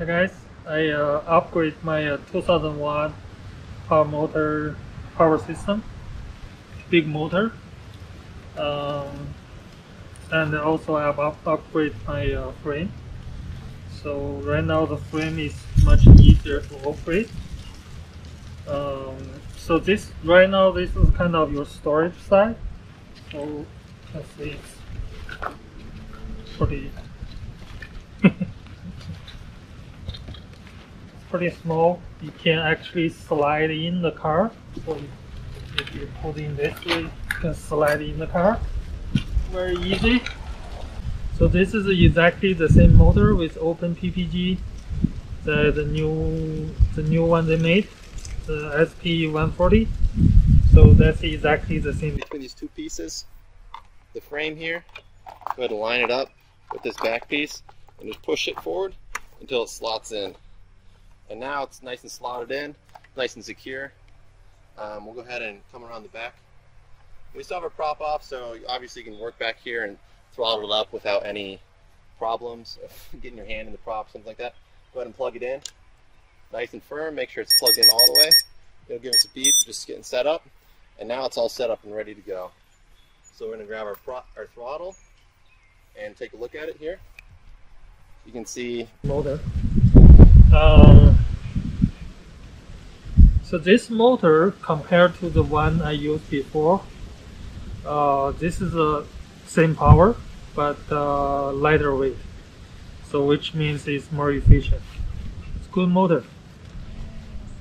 Hey guys, I uh, upgrade my uh, 2001 paramotor power system, big motor, um, and also I have up upgrade my uh, frame. So right now the frame is much easier to operate. Um, so this right now this is kind of your storage side. So let's see, it's pretty pretty small. You can actually slide in the car. So if you put in this way, you can slide in the car. Very easy. So this is exactly the same motor with open PPG. The the new the new one they made, the SP140. So that's exactly the same. Between these two pieces, the frame here, go ahead and line it up with this back piece and just push it forward until it slots in. And now it's nice and slotted in, nice and secure. Um, we'll go ahead and come around the back. We still have a prop off, so obviously you can work back here and throttle it up without any problems of getting your hand in the prop, something like that. Go ahead and plug it in. Nice and firm, make sure it's plugged in all the way. It'll give us a beep, just getting set up. And now it's all set up and ready to go. So we're gonna grab our, our throttle and take a look at it here. You can see motor. Um, so this motor compared to the one I used before, uh, this is the same power but uh, lighter weight. So which means it's more efficient. It's good motor.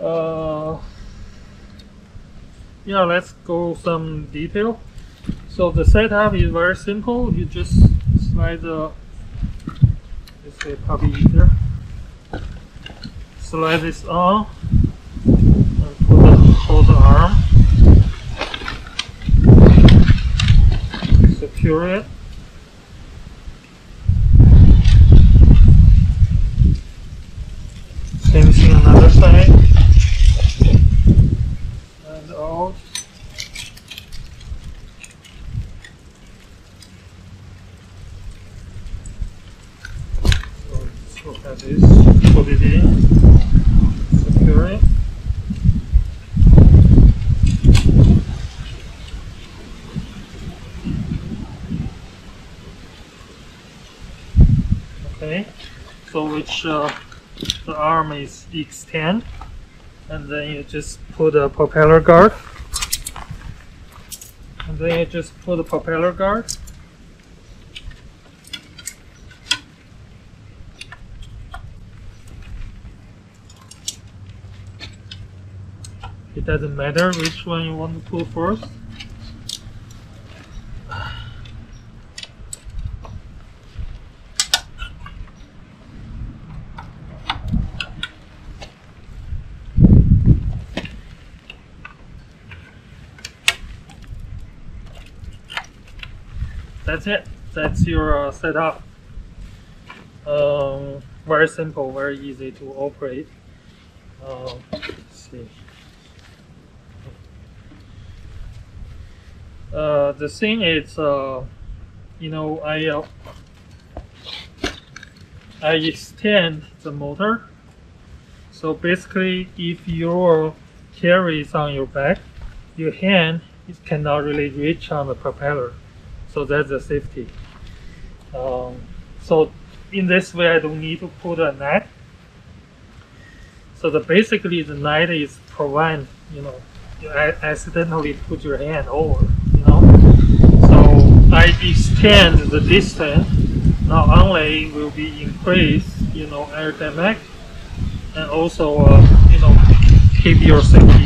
Uh, yeah, let's go some detail. So the setup is very simple. You just slide the this way probably easier. Slide this on put the hold the arm. Secure it. Same thing another side. And out. So let's look at this. Put it in. Secure it. Okay. So which uh, the arm is extend and then you just put a propeller guard. And then you just put a propeller guard. It doesn't matter which one you want to put first that's it. That's your uh, setup. Um, very simple very easy to operate. Um, see. Uh, the thing is uh, you know I uh, I extend the motor. So basically if your carry is on your back your hand it cannot really reach on the propeller so that's the safety. Um, so in this way, I don't need to put a net. So the basically the net is prevent you know you accidentally put your hand over you know. So I extend the distance. Not only will be increase you know air aerodynamic, and also uh, you know keep your safety.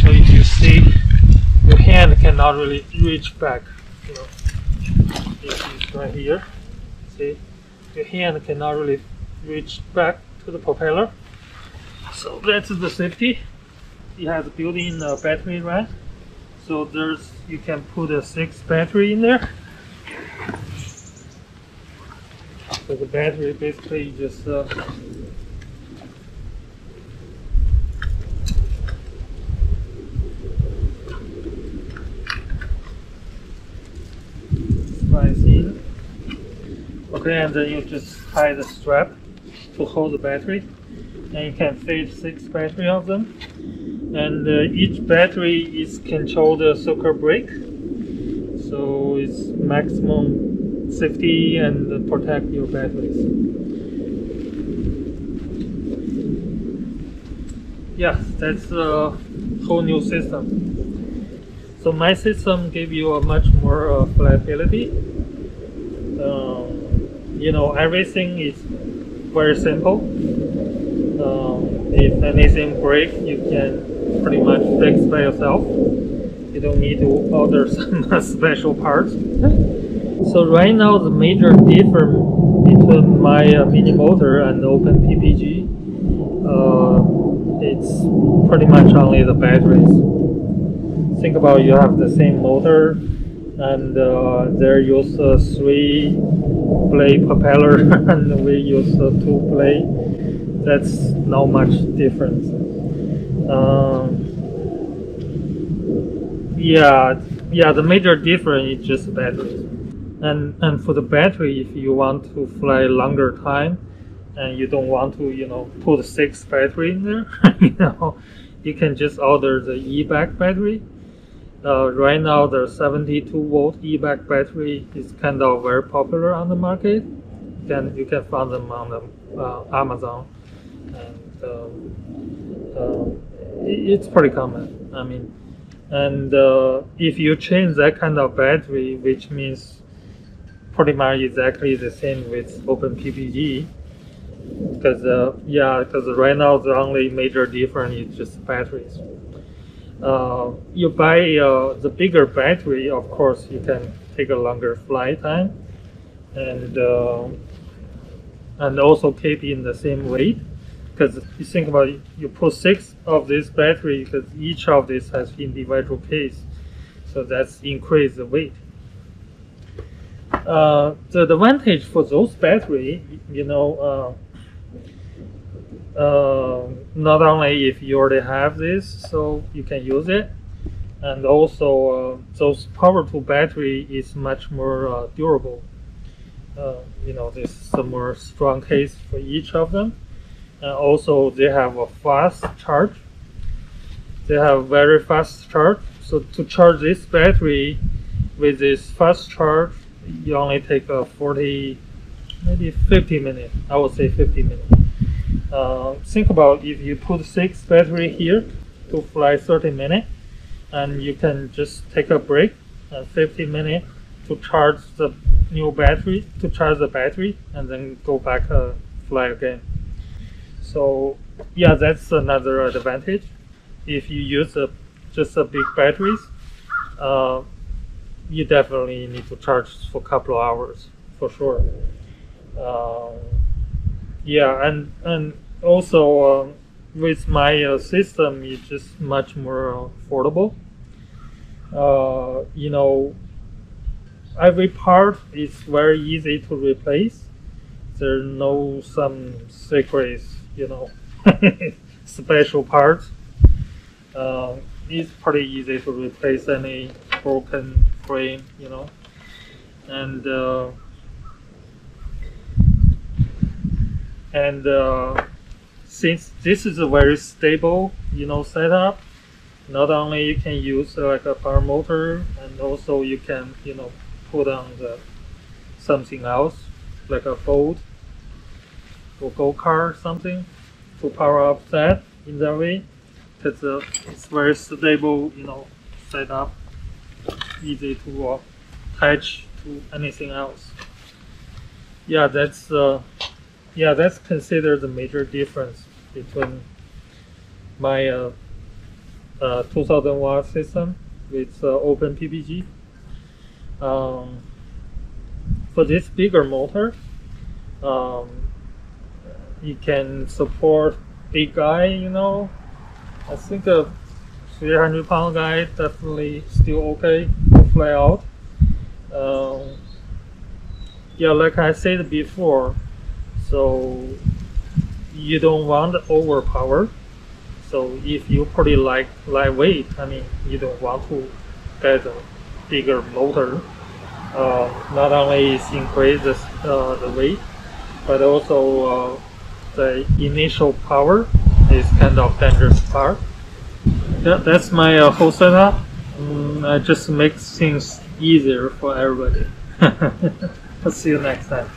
So if you see your hand cannot really reach back, you know is right here. See, your hand cannot really reach back to the propeller. So that's the safety. It has built-in uh, battery rack. So there's you can put a six battery in there. So the battery basically just uh, Okay, and then you just tie the strap to hold the battery, and you can fit six battery of them. And uh, each battery is controlled a circuit break, so it's maximum safety and protect your batteries. Yeah, that's a whole new system. So my system gave you a much more uh, flexibility. Um, you know, everything is very simple. Um, if anything breaks, you can pretty much fix by yourself. You don't need to order some special parts. So right now, the major difference between my uh, Minne Motor and Open PPG, uh, it's pretty much only the batteries. Think about you have the same motor, and uh, they use a three blade propeller, and we use a two blade. That's not much difference. Um, yeah, yeah. The major difference is just batteries, and and for the battery, if you want to fly longer time, and you don't want to, you know, put six battery in there, you know, you can just order the e-bike battery. Uh, right now, the 72 volt e-bike battery is kind of very popular on the market. You can you can find them on the, uh, Amazon, and um, uh, it's pretty common. I mean, and uh, if you change that kind of battery, which means pretty much exactly the same with OpenPPG, because uh, yeah, because right now the only major difference is just batteries. Uh, you buy uh, the bigger battery, of course, you can take a longer flight time, and uh, and also keep in the same weight. Because you think about it, you put six of this battery, because each of this has individual case, so that's increase the weight. Uh, the advantage for those battery, you know, uh, uh, not only if you already have this, so you can use it, and also uh, those power tool battery is much more uh, durable. Uh, you know, this is a more strong case for each of them, and also they have a fast charge. They have very fast charge. So to charge this battery with this fast charge, you only take a 40, maybe 50 minutes. I would say 50 minutes. Uh, think about if you put six battery here to fly 30 minutes and you can just take a break and 50 minutes to charge the new battery to charge the battery and then go back uh, fly again. So yeah that's another advantage. If you use a, just a big batteries uh, you definitely need to charge for a couple of hours for sure. Uh, yeah and and also um, with my uh, system it's just much more affordable. Uh, you know every part is very easy to replace. There's no some secrets you know special parts. Uh, it's pretty easy to replace any broken frame you know. And uh, and uh, since this is a very stable, you know, setup, not only you can use uh, like a paramotor, and also you can, you know, put on the something else like a boat or go kart something to power up that in that way. Because uh, it's very stable, you know, setup, easy to uh, attach to anything else. Yeah, that's uh, yeah, that's considered the major difference between my uh, uh, 2000 watt system with uh, open PPG. Um, for this bigger motor, um, you can support big guy, you know. I think a 300 pound guy definitely still okay to fly out. Um, yeah, like I said before, so you don't want overpower. So if you pretty like lightweight, I mean, you don't want to get a bigger motor. Uh, not only is increase the, uh, the weight, but also uh, the initial power is kind of dangerous part. That, that's my uh, whole setup. Mm, I just make things easier for everybody. See you next time.